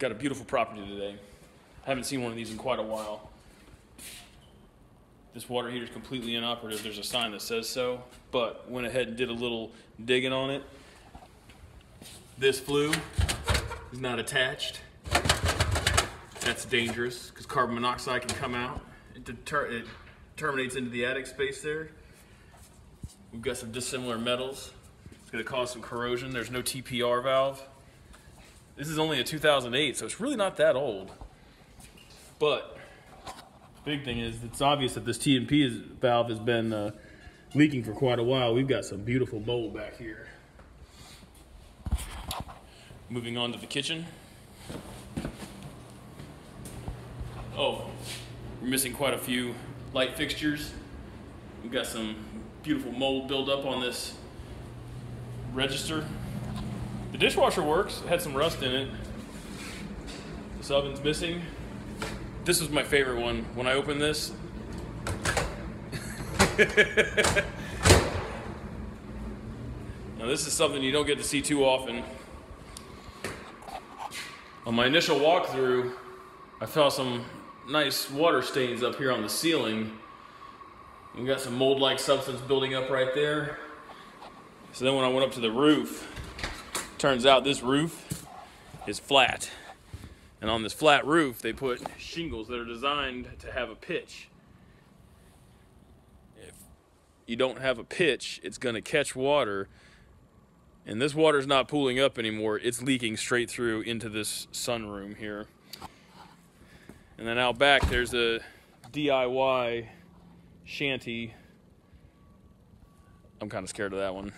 Got a beautiful property today. I Haven't seen one of these in quite a while. This water heater is completely inoperative. There's a sign that says so, but went ahead and did a little digging on it. This flue is not attached. That's dangerous because carbon monoxide can come out. It, it terminates into the attic space there. We've got some dissimilar metals. It's going to cause some corrosion. There's no TPR valve. This is only a 2008, so it's really not that old. But big thing is it's obvious that this TNP is, valve has been uh, leaking for quite a while. We've got some beautiful mold back here. Moving on to the kitchen. Oh, we're missing quite a few light fixtures. We've got some beautiful mold buildup on this register. The dishwasher works, it had some rust in it. This oven's missing. This was my favorite one. When I opened this, now this is something you don't get to see too often. On my initial walkthrough, I found some nice water stains up here on the ceiling. We got some mold-like substance building up right there. So then when I went up to the roof, turns out this roof is flat. And on this flat roof, they put shingles that are designed to have a pitch. If you don't have a pitch, it's going to catch water. And this water's not pooling up anymore. It's leaking straight through into this sunroom here. And then out back, there's a DIY shanty. I'm kind of scared of that one.